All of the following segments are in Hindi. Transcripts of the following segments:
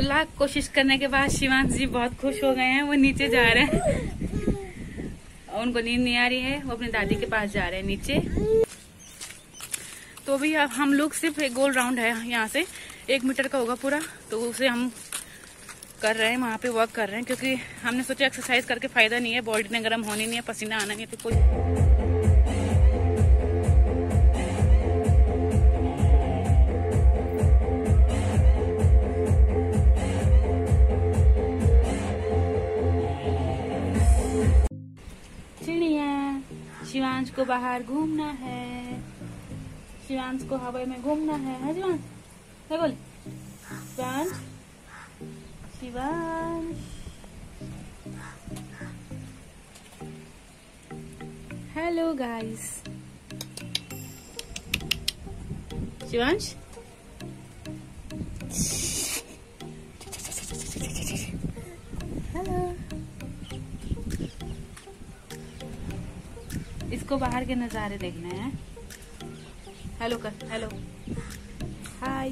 लाख कोशिश करने के बाद शिवांश जी बहुत खुश हो गए हैं, वो नीचे जा रहे हैं। उनको नींद नहीं आ रही है, वो अपनी दादी के पास जा रहे हैं नीचे। तो अभी अब हम लोग सिर्फ़ एक गोल राउंड है यहाँ से, एक मीटर का होगा पूरा तो उसे हम कर रहे हैं, वहाँ पे वर्क कर रहे हैं, क्योंकि हमने सोचा एक्सरसाइज करके फ़ायदा नहीं है बॉडी ने गर्म होनी नहीं है, पसीना आना नहीं है तो कोई बाहर घूमना है। शिवांश को हवाई में घूमना है। हाँ शिवांश? क्या बोल। Shivansh? Shivansh? Hello guys Shivansh? इसको बाहर के नज़ारे देखने हैं। हेलो कर हेलो हाय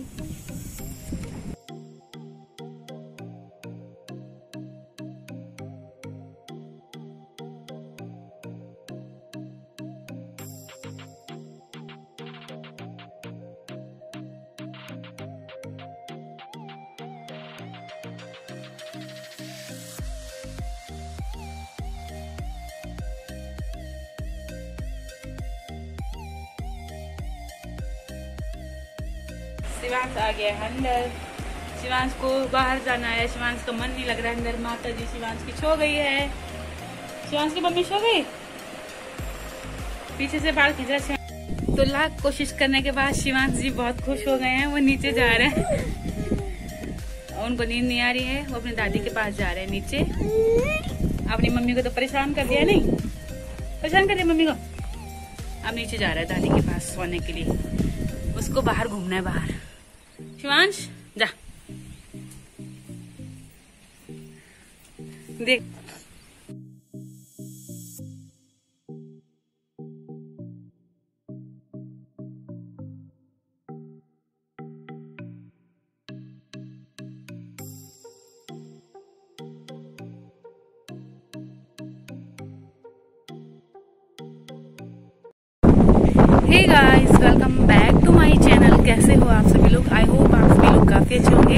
शिवांश आ गया है अंदर। शिवांश को बाहर जाना है। शिवांश का मन नहीं लग रहा है अंदर। माता जी शिवांश की छो गई है। शिवांश की मम्मी सो गई? पीछे से बाल खींच तो लाख कोशिश करने के बाद शिवांश जी बहुत खुश हो गए हैं। वो नीचे जा रहे हैं। उनको नींद नहीं आ रही है। वो अपनी दादी के पास जा रहे हैं नीचे। अपनी मम्मी को तो परेशान कर दिया, नहीं? परेशान कर दिया मम्मी को? अब नीचे जा रहा है दादी के पास सोने के लिए। उसको बाहर घूमना है बाहर। शिवांश जा। देख। Hey guys welcome back to my channel कैसे हो आप सभी लोग? आई होप आप सभी लोग काफ़ी अच्छे होंगे।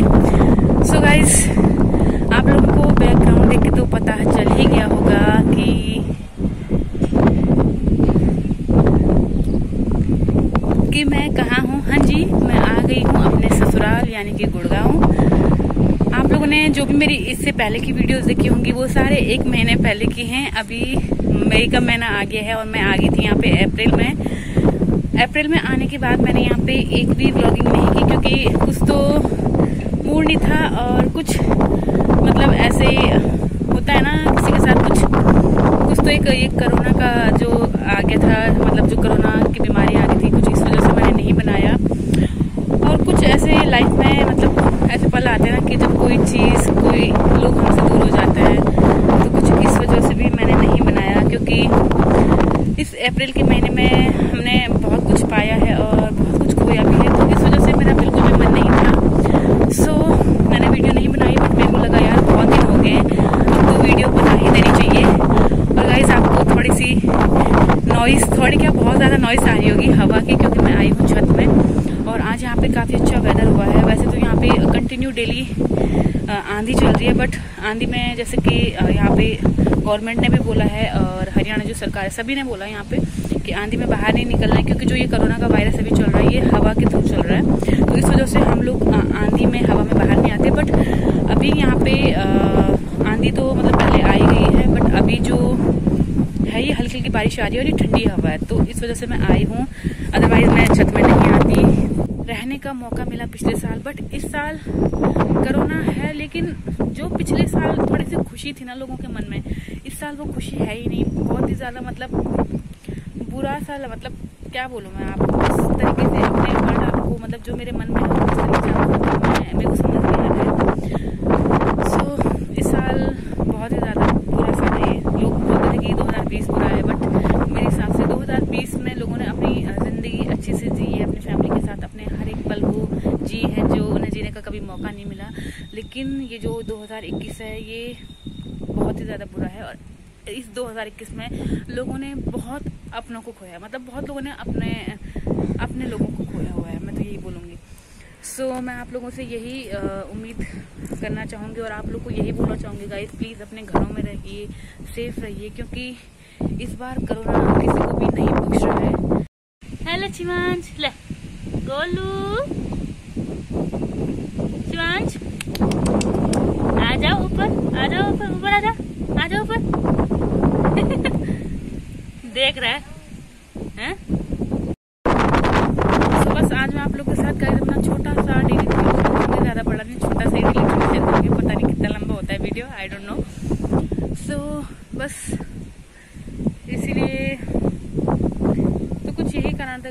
सो गाइस आप लोगों को बैकग्राउंड देख के तो पता चल ही गया होगा कि कि मैं कहाँ हूँ? हाँ जी, मैं आ गई हूँ अपने ससुराल, यानी कि गुड़गांव। आप लोगों ने जो भी मेरी इससे पहले की वीडियोस देखी होंगी, वो सारे एक महीने पहले की हैं। अभी मई का महीना आ गया है और मैं आ गई थी यहाँ पे अप्रैल में। अप्रैल में आने के बाद मैंने यहाँ पे एक भी व्लॉगिंग नहीं की, क्योंकि कुछ तो मूड नहीं था और कुछ मतलब ऐसे होता है ना, किसी के साथ कुछ कुछ तो एक एक कोरोना का जो आ गया था मतलब जो कोरोना की बीमारी आ गई थी, कुछ इस वजह से मैंने नहीं बनाया। और कुछ ऐसे लाइफ में मतलब ऐसे पल आते हैं ना कि जब कोई चीज़, कोई लोग हमसे दूर हो जाते हैं तो कुछ इस वजह से भी मैंने नहीं बनाया, क्योंकि इस अप्रैल के महीने में हमने बहुत कुछ पाया है और बहुत कुछ खोया भी है तो इस वजह से मेरा बिल्कुल भी मन नहीं था। सो so, मैंने वीडियो नहीं बनाई बट मेरे को लगा यार बहुत दिन हो गए अब तो वीडियो बना ही देनी चाहिए। और गाइज़ आपको थोड़ी सी नॉइस थोड़ी क्या बहुत ज़्यादा नॉइस आ रही होगी हवा की क्योंकि मैं आई हूँ छत में। और आज यहाँ पे काफ़ी अच्छा वेदर हुआ है। वैसे तो यहाँ पे कंटिन्यू डेली आंधी चल रही है बट आंधी में जैसे कि यहाँ पे गवर्नमेंट ने भी बोला है और हरियाणा जो सरकार है, सभी ने बोला है यहाँ पे कि आंधी में बाहर नहीं निकलना है क्योंकि जो ये कोरोना का वायरस अभी चल रहा है, ये हवा के थ्रू चल रहा है। तो इस वजह से हम लोग आंधी में, हवा में बाहर नहीं आते। बट अभी यहाँ पे आंधी तो मतलब पहले आई गई है बट अभी जो है ये हल्की हल्की बारिश आ रही है और ये ठंडी हवा है। तो इस वजह से मैं आई हूँ। अदरवाइज़ मैं छत में नहीं आती। रहने का मौका मिला पिछले साल बट इस साल लेकिन जो पिछले साल थोड़ी सी खुशी थी ना लोगों के मन में, इस साल वो खुशी है ही नहीं। बहुत ही ज़्यादा मतलब बुरा साल मतलब क्या बोलूँ मैं आपको, इस तरीके से अपने वर्ड आपको मतलब जो मेरे मन में है, उस समझ नहीं है। सो इस साल बहुत ही ज़्यादा बुरा साल है। लोग बोलते थे कि 2020 बुरा है बट मेरे हिसाब से 2020 में लोगों ने अपनी ज़िंदगी अच्छे से जी है, अपनी फैमिली के साथ, अपने हर एक पल को जी है, जो उन्हें जीने का कभी मौका नहीं मिला। लेकिन ये जो 2021 है ये बहुत ही ज़्यादा बुरा है और इस 2021 में लोगों ने बहुत अपनों को खोया मतलब बहुत लोगों ने अपने अपने लोगों को खोया हुआ है मैं तो यही बोलूँगी। सो so, मैं आप लोगों से यही उम्मीद करना चाहूँगी और आप लोग को यही बोलना चाहूँगी गाइज़ प्लीज़ अपने घरों में रहिए सेफ़ रहिए क्योंकि इस बार कोरोना किसी को भी नहीं बख्श रहा है। हेलो शिवांश ले गोलू। शिवांश आ जाओ ऊपर, आ जाओ ऊपर ऊपर आ जाओ आ जाओ ऊपर। देख रहा है तो इसीलिए तो कुछ यही करना था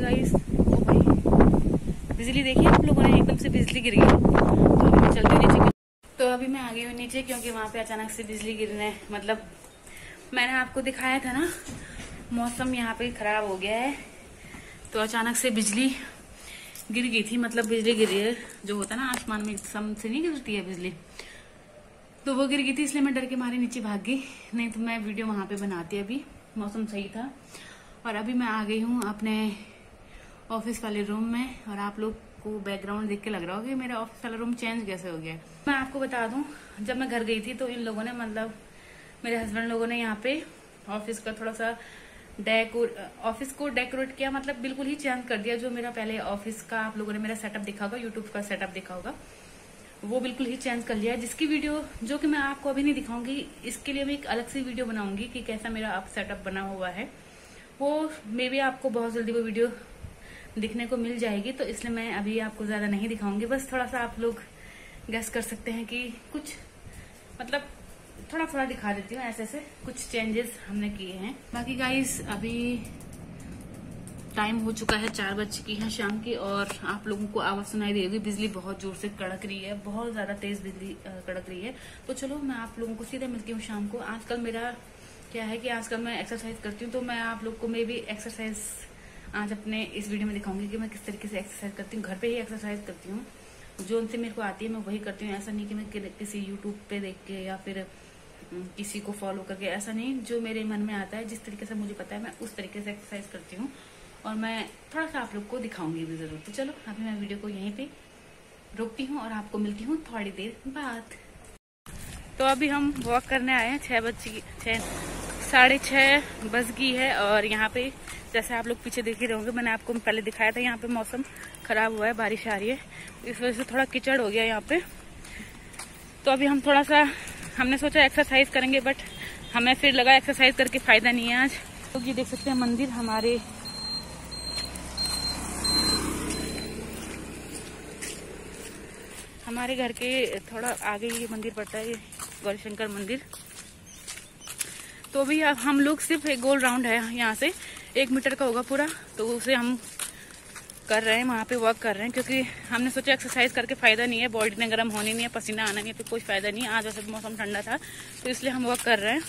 बिजली देखिए आप लोगों ने? एकदम से बिजली गिर गई तो अभी मैं चलती नीचे तो अभी मैं आ गई हूँ नीचे क्योंकि वहाँ पे अचानक से बिजली गिरने मतलब मैंने आपको दिखाया था ना, मौसम यहाँ पे खराब हो गया है तो अचानक से बिजली गिर गई थी मतलब बिजली गिरी है, जो होता है ना आसमान में, सम से नहीं गिरती है बिजली तो वो गिर गई थी, इसलिए मैं डर के मारे नीचे भाग गई, नहीं तो मैं वीडियो वहाँ पे बनाती अभी, मौसम सही था, और अभी मैं आ गई हूँ अपने ऑफ़िस वाले रूम में, और आप लोग को बैकग्राउंड देख के लग रहा होगा कि मेरा ऑफ़िस वाला रूम चेंज कैसे हो गया मैं आपको बता दूँ, जब मैं घर गई थी तो इन लोगों ने मतलब मेरे हस्बैंड लोगों ने यहाँ पे ऑफ़िस का थोड़ा सा डेकोर ऑफ़िस को डेकोरेट किया मतलब बिल्कुल ही चेंज कर दिया, जो मेरा पहले ऑफ़िस का आप लोगों ने मेरा सेटअप देखा होगा यूट्यूब का सेटअप देखा होगा, वो बिल्कुल ही चेंज कर लिया। जिसकी वीडियो जो कि मैं आपको अभी नहीं दिखाऊँगी, इसके लिए मैं एक अलग से वीडियो बनाऊँगी कि कैसा मेरा आप सेटअप बना हुआ है। वो मे बी आपको बहुत जल्दी वो वीडियो दिखने को मिल जाएगी तो इसलिए मैं अभी आपको ज़्यादा नहीं दिखाऊँगी। बस थोड़ा सा आप लोग गैस कर सकते हैं कि कुछ मतलब थोड़ा थोड़ा दिखा देती हूँ, ऐसे ऐसे कुछ चेंजेस हमने किए हैं। बाकी गाइस अभी टाइम हो चुका है, चार बज चुकी है शाम की, और आप लोगों को आवाज़ सुनाई देगी बिजली बहुत ज़ोर से कड़क रही है, बहुत ज़्यादा तेज बिजली कड़क रही है। तो चलो, मैं आप लोगों को सीधे मिलती हूँ शाम को। आजकल मेरा क्या है कि आजकल मैं एक्सरसाइज करती हूँ तो मैं आप लोग को मे भी एक्सरसाइज आज अपने इस वीडियो में दिखाऊँगी कि मैं किस तरीके से एक्सरसाइज करती हूँ। घर पे ही एक्सरसाइज करती हूँ। जो उनसे मेरे को आती है, मैं वही करती हूँ। ऐसा नहीं कि मैं किसी यूट्यूब पे देख के या फिर किसी को फॉलो करके। ऐसा नहीं, जो मेरे मन में आता है, जिस तरीके से मुझे पता है, मैं उस तरीके से एक्सरसाइज करती हूँ। और मैं थोड़ा सा आप लोग को दिखाऊँगी भी ज़रूर। तो चलो अभी मैं वीडियो को यहीं पे रोकती हूँ और आपको मिलती हूँ थोड़ी देर बाद। तो अभी हम वॉक करने आए हैं, छह बज छह साढ़े छः बज गई है और यहाँ पे जैसे आप लोग पीछे देख ही रहोगे मैंने आपको पहले दिखाया था, यहाँ पे मौसम खराब हुआ है, बारिश आ रही है। इस वजह से थोड़ा कीचड़ हो गया यहाँ पे। तो अभी हम थोड़ा सा, हमने सोचा एक्सरसाइज करेंगे बट हमें फिर लगा एक्सरसाइज करके फ़ायदा नहीं है आज। तो ये देख सकते हैं मंदिर हमारे। हमारे घर के थोड़ा आगे ये मंदिर पड़ता है गौरी शंकर मंदिर। तो अभी हम लोग सिर्फ़ एक गोल राउंड है यहाँ से। एक मीटर का होगा पूरा तो उसे हम कर रहे हैं, वहाँ पे वर्क कर रहे हैं, क्योंकि हमने सोचा एक्सरसाइज करके फ़ायदा नहीं है बॉडी ने गर्म होनी नहीं है, पसीना आना नहीं है तो कोई फ़ायदा नहीं है। आज वैसे मौसम ठंडा था तो इसलिए हम वर्क कर रहे हैं।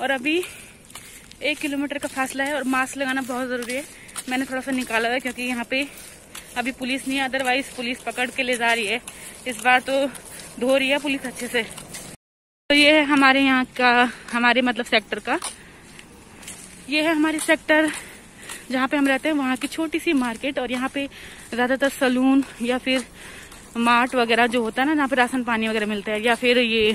और अभी एक किलोमीटर का फासला है, और मास्क लगाना बहुत ज़रूरी है। मैंने थोड़ा सा निकाला है, क्योंकि यहाँ पे अभी पुलिस नहीं है अदरवाइज़ पुलिस पकड़ के ले जा रही है। इस बार तो धो रही है पुलिस अच्छे से। तो ये है हमारे यहाँ का, हमारे मतलब सेक्टर का। ये है हमारे सेक्टर जहाँ पे हम रहते हैं, वहाँ की छोटी सी मार्केट और यहाँ पे ज़्यादातर सलून या फिर मार्ट वगैरह जो होता है ना, जहाँ पे राशन पानी वगैरह मिलता है या फिर ये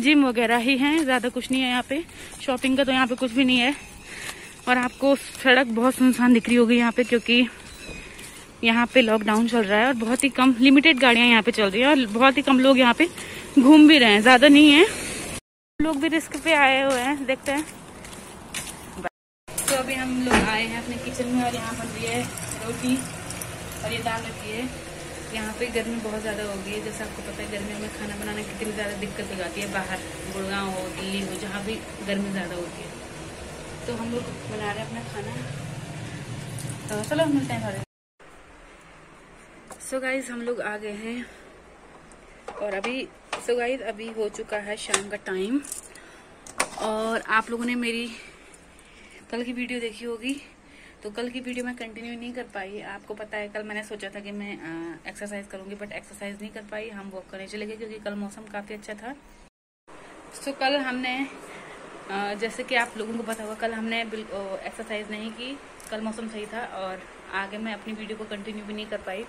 जिम वगैरह ही है, ज़्यादा कुछ नहीं है यहाँ पे। शॉपिंग का तो यहाँ पे कुछ भी नहीं है। और आपको सड़क बहुत सुनसान दिख रही होगी यहाँ पे, क्योंकि यहाँ पे लॉकडाउन चल रहा है और बहुत ही कम लिमिटेड गाड़ियाँ यहाँ पे चल रही है और बहुत ही कम लोग यहाँ पे घूम भी रहे हैं, ज़्यादा नहीं है। लोग भी रिस्क पे आए हुए हैं, देखते हैं। तो अभी हम लोग आए हैं अपने किचन में और यहाँ बन रही रोटी और ये दाल रखी है। यहाँ पे गर्मी बहुत ज़्यादा हो गई है, जैसे आपको पता है गर्मियों में खाना बनाने की कितनी ज़्यादा दिक्कत हो जाती है। बाहर गुड़गांव हो दिल्ली हो जहाँ भी गर्मी ज़्यादा होती है। तो हम लोग बना रहे हैं अपना खाना। तो चलो मिलते हैं सो गाइज़ हम लोग आ गए हैं और अभी सो so गाइज़ अभी हो चुका है शाम का टाइम और आप लोगों ने मेरी कल की वीडियो देखी होगी. तो कल की वीडियो मैं कंटिन्यू नहीं कर पाई. आपको पता है कल मैंने सोचा था कि मैं एक्सरसाइज करूँगी बट एक्सरसाइज नहीं कर पाई. हम वॉक करने चले गए क्योंकि कल मौसम काफ़ी अच्छा था. तो कल हमने आ, जैसे कि आप लोगों को पता होगा कल हमने एक्सरसाइज नहीं की. कल मौसम सही था और आगे मैं अपनी वीडियो को कंटिन्यू भी नहीं कर पाई.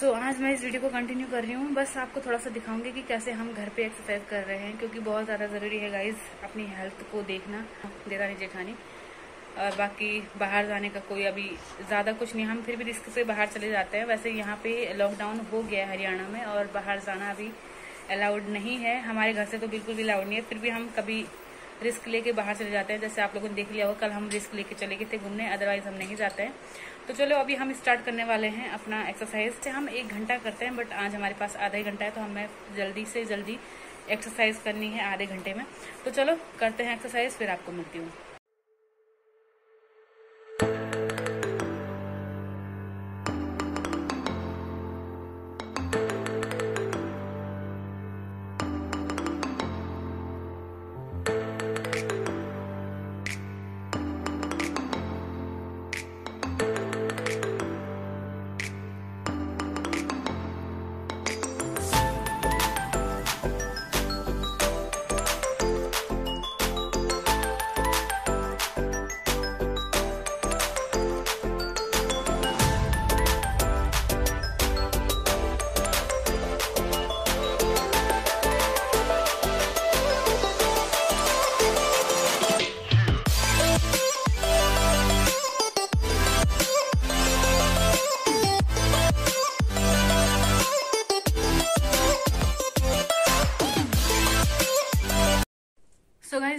सो so, आज मैं इस वीडियो को कंटिन्यू कर रही हूँ। बस आपको थोड़ा सा दिखाऊँगी कि कैसे हम घर पे एक्सरसाइज कर रहे हैं क्योंकि बहुत ज़्यादा ज़रूरी है गाइज़ अपनी हेल्थ को देखना। नहीं जेठानी। और बाकी बाहर जाने का कोई अभी ज़्यादा कुछ नहीं हम फिर भी रिस्क से बाहर चले जाते हैं। वैसे यहाँ पे लॉकडाउन हो गया है हरियाणा में और बाहर जाना अभी अलाउड नहीं है। हमारे घर से तो बिल्कुल भी अलाउड नहीं है। फिर भी हम कभी रिस्क लेके बाहर चले जाते हैं। जैसे आप लोगों ने देख लिया होगा, कल हम रिस्क लेके चले गए थे घूमने अदरवाइज़ हम नहीं जाते हैं। तो चलो, अभी हम स्टार्ट करने वाले हैं अपना एक्सरसाइज से हम एक घंटा करते हैं बट आज हमारे पास आधा घंटा है तो हमें जल्दी से जल्दी एक्सरसाइज करनी है आधे घंटे में। तो चलो, करते हैं एक्सरसाइज फिर आपको मिलती हूँ।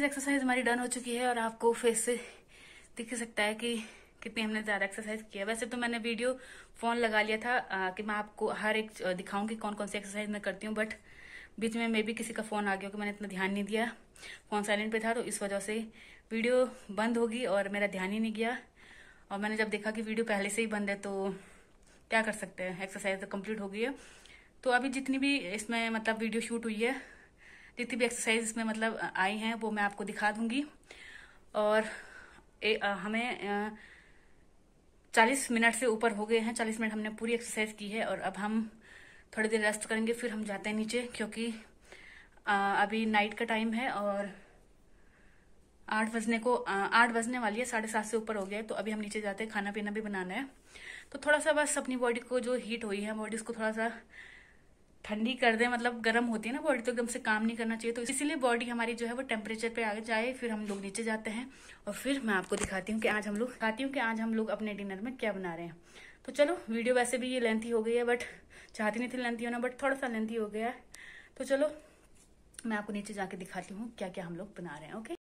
एक्सरसाइज हमारी डन हो चुकी है और आपको फेस से दिख सकता है कि कितनी हमने ज़्यादा एक्सरसाइज किया। वैसे तो मैंने वीडियो फ़ोन लगा लिया था आ, कि मैं आपको हर एक दिखाऊँगी कौन कौन सी एक्सरसाइज मैं करती हूँ बट बीच में मे भी किसी का फ़ोन आ गया कि मैंने इतना ध्यान नहीं दिया। फ़ोन साइलेंट पे था तो इस वजह से वीडियो बंद होगी और मेरा ध्यान ही नहीं गया। और मैंने जब देखा कि वीडियो पहले से ही बंद है तो क्या कर सकते हैं? एक्सरसाइज तो कंप्लीट हो गई है। तो अभी जितनी भी इसमें मतलब वीडियो शूट हुई है जितनी भी एक्सरसाइज इसमें मतलब आई हैं वो मैं आपको दिखा दूँगी। और ए, आ, हमें चालीस मिनट से ऊपर हो गए हैं चालीस मिनट हमने पूरी एक्सरसाइज की है और अब हम थोड़ी देर रेस्ट करेंगे फिर हम जाते हैं नीचे क्योंकि आ, अभी नाइट का टाइम है और आठ बजने को आठ बजने वाली है साढ़े सात से ऊपर हो गया है तो अभी हम नीचे जाते हैं खाना पीना भी बनाना है। तो थोड़ा सा बस अपनी बॉडी को जो हीट हुई है बॉडी उसको थोड़ा सा ठंडी कर दे मतलब गर्म होती है ना, बॉडी तो एकदम से काम नहीं करना चाहिए तो इसीलिए बॉडी हमारी जो है वो टेम्परेचर पे आ जाए, फिर हम लोग नीचे जाते हैं। और फिर मैं आपको दिखाती हूँ कि आज हम लोग, दिखाती हूँ कि आज हम लोग अपने डिनर में क्या बना रहे हैं। तो चलो वीडियो वैसे भी ये लेंथी हो गई है बट चाहती नहीं थी लेंथी होना बट थोड़ा सा लेंथी हो गया है। तो चलो, मैं आपको नीचे जाके दिखाती हूँ क्या क्या हम लोग बना रहे हैं ओके